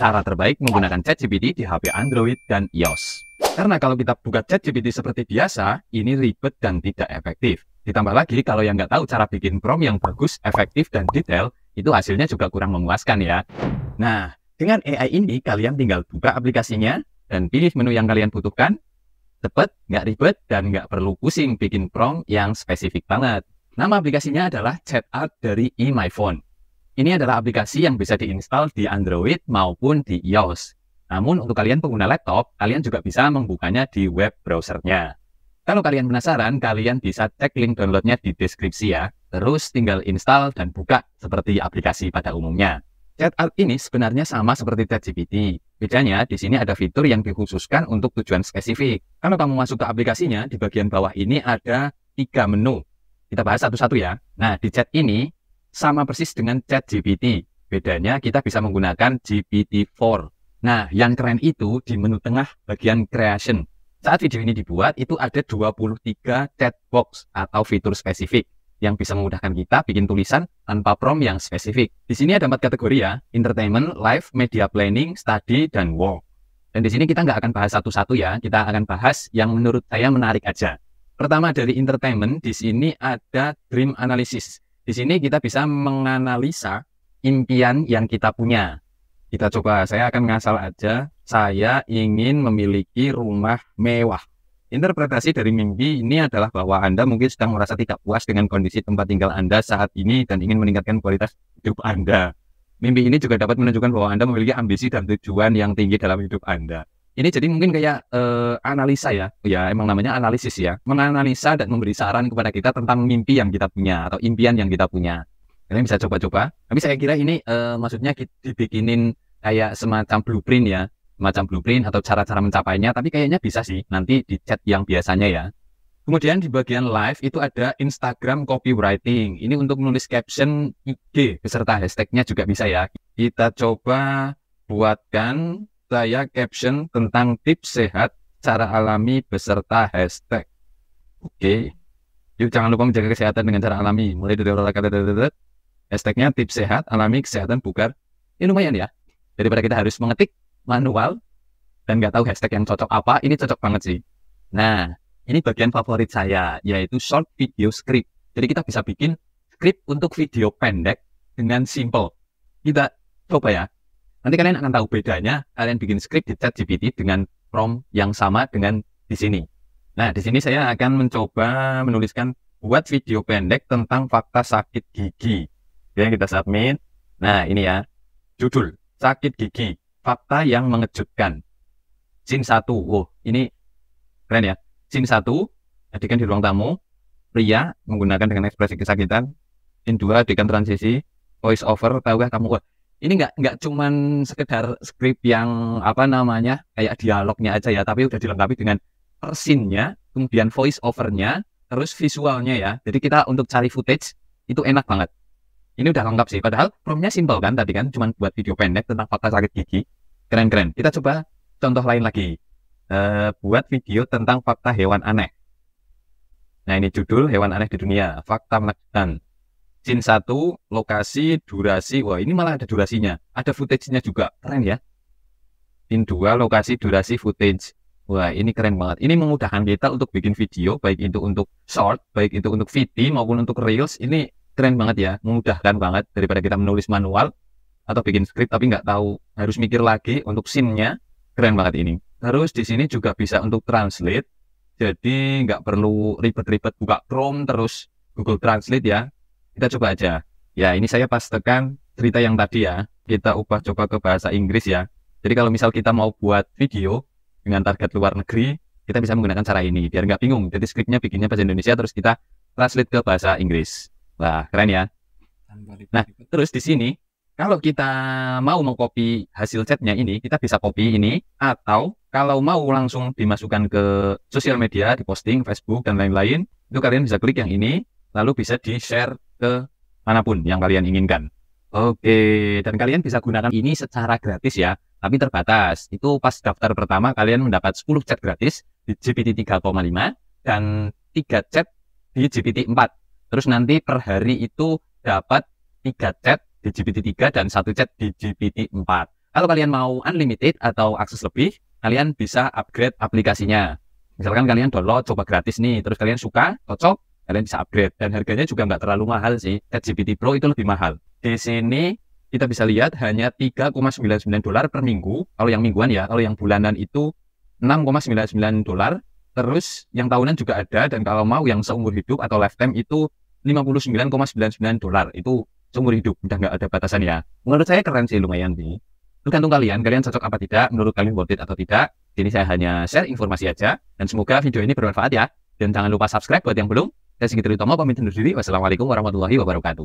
cara terbaik menggunakan ChatGPT di HP Android dan iOS. Karena kalau kita buka ChatGPT seperti biasa, ini ribet dan tidak efektif. Ditambah lagi, kalau yang nggak tahu cara bikin prompt yang bagus, efektif, dan detail, itu hasilnya juga kurang memuaskan ya. Nah, dengan AI ini, kalian tinggal buka aplikasinya, dan pilih menu yang kalian butuhkan. Cepet, nggak ribet, dan nggak perlu pusing bikin prompt yang spesifik banget. Nama aplikasinya adalah Chat Art dari eMyPhone. Ini adalah aplikasi yang bisa diinstal di Android maupun di iOS. Namun untuk kalian pengguna laptop, kalian juga bisa membukanya di web browsernya. Kalau kalian penasaran, kalian bisa cek link downloadnya di deskripsi ya. Terus tinggal install dan buka seperti aplikasi pada umumnya. Chat Art ini sebenarnya sama seperti ChatGPT. Bedanya di sini ada fitur yang dikhususkan untuk tujuan spesifik. Kalau kamu masuk ke aplikasinya, di bagian bawah ini ada tiga menu. Kita bahas satu-satu ya. Nah, di chat ini sama persis dengan chat GPT. Bedanya kita bisa menggunakan GPT-4. Nah, yang keren itu di menu tengah bagian creation. Saat video ini dibuat, itu ada 23 chat box atau fitur spesifik yang bisa memudahkan kita bikin tulisan tanpa prompt yang spesifik. Di sini ada empat kategori ya, entertainment, live, media planning, study, dan work. Dan di sini kita nggak akan bahas satu-satu ya, kita akan bahas yang menurut saya menarik aja. Pertama dari entertainment, di sini ada dream analysis. Di sini kita bisa menganalisa impian yang kita punya. Kita coba, saya akan ngasal aja, saya ingin memiliki rumah mewah. Interpretasi dari mimpi ini adalah bahwa Anda mungkin sedang merasa tidak puas dengan kondisi tempat tinggal Anda saat ini dan ingin meningkatkan kualitas hidup Anda. Mimpi ini juga dapat menunjukkan bahwa Anda memiliki ambisi dan tujuan yang tinggi dalam hidup Anda. Ini jadi mungkin kayak uh, analisa ya, ya emang namanya analisis ya, menganalisa dan memberi saran kepada kita tentang mimpi yang kita punya atau impian yang kita punya. Kalian bisa coba-coba. Tapi saya kira ini uh, maksudnya dibikinin kayak semacam blueprint ya, semacam blueprint atau cara-cara mencapainya. Tapi kayaknya bisa sih nanti di chat yang biasanya ya. Kemudian di bagian live itu ada Instagram copywriting. Ini untuk menulis caption IG beserta hashtagnya juga bisa ya. Kita coba buatkan saya caption tentang tips sehat cara alami beserta hashtag. Oke. Yuk jangan lupa menjaga kesehatan dengan cara alami. Mulai dari olahraga hashtagnya tips sehat alami kesehatan bugar. Ini lumayan ya. Daripada kita harus mengetik manual dan nggak tahu hashtag yang cocok apa, ini cocok banget sih. Nah, ini bagian favorit saya, yaitu short video script. Jadi kita bisa bikin script untuk video pendek dengan simple. Kita coba ya, Nanti kalian akan tahu bedanya kalian bikin script di chat GPT dengan prompt yang sama dengan di sini. Nah, di sini saya akan mencoba menuliskan buat video pendek tentang fakta sakit gigi. Oke, kita submit. Nah, ini ya. Judul, sakit gigi, fakta yang mengejutkan. Scene 1. Oh, ini keren ya. Scene 1, adegan di ruang tamu, pria menggunakan dengan ekspresi kesakitan. Scene 2, adegan transisi, voice over, tahukah kamu? Ini nggak nggak cuman sekedar skrip yang apa namanya kayak dialognya aja ya, tapi udah dilengkapi dengan persinnya, kemudian voice overnya, terus visualnya ya. Jadi kita untuk cari footage itu enak banget. Ini udah lengkap sih. Padahal promnya simple kan tadi kan, cuma buat video pendek tentang fakta sakit gigi. Keren-keren. Kita coba contoh lain lagi. Uh, buat video tentang fakta hewan aneh. Nah ini judul hewan aneh di dunia, fakta menakjubkan. Scene 1, lokasi, durasi. Wah, ini malah ada durasinya. Ada footage-nya juga. Keren ya. Scene 2, lokasi, durasi, footage. Wah, ini keren banget. Ini memudahkan kita untuk bikin video, baik itu untuk short, baik itu untuk VT maupun untuk reels. Ini keren banget ya. Memudahkan banget daripada kita menulis manual atau bikin script tapi nggak tahu harus mikir lagi untuk scene-nya. Keren banget ini. Terus di sini juga bisa untuk translate. Jadi nggak perlu ribet-ribet buka Chrome terus Google Translate ya kita coba aja. Ya, ini saya pastikan cerita yang tadi ya. Kita ubah coba ke bahasa Inggris ya. Jadi kalau misal kita mau buat video dengan target luar negeri, kita bisa menggunakan cara ini biar nggak bingung. Jadi skripnya bikinnya bahasa Indonesia terus kita translate ke bahasa Inggris. Wah, keren ya. Nah, terus di sini kalau kita mau mengcopy hasil chatnya ini, kita bisa copy ini atau kalau mau langsung dimasukkan ke sosial media, diposting Facebook dan lain-lain, itu kalian bisa klik yang ini, lalu bisa di-share ke mana pun yang kalian inginkan. Oke, dan kalian bisa gunakan ini secara gratis ya, tapi terbatas. Itu pas daftar pertama kalian mendapat 10 chat gratis di GPT 3,5 dan 3 chat di GPT 4. Terus nanti per hari itu dapat 3 chat di GPT 3 dan satu chat di GPT 4. Kalau kalian mau unlimited atau akses lebih, kalian bisa upgrade aplikasinya. Misalkan kalian download coba gratis nih, terus kalian suka, cocok, kalian bisa upgrade. Dan harganya juga nggak terlalu mahal sih. ChatGPT Pro itu lebih mahal. Di sini kita bisa lihat hanya 3,99 dolar per minggu. Kalau yang mingguan ya, kalau yang bulanan itu 6,99 dolar. Terus yang tahunan juga ada dan kalau mau yang seumur hidup atau lifetime itu 59,99 dolar. Itu seumur hidup, udah nggak ada batasan ya. Menurut saya keren sih lumayan nih. Tergantung kalian, kalian cocok apa tidak, menurut kalian worth it atau tidak. Ini saya hanya share informasi aja, dan semoga video ini bermanfaat ya. Dan jangan lupa subscribe buat yang belum. Saya Sigit Ritomo, pamit undur diri. Wassalamualaikum warahmatullahi wabarakatuh.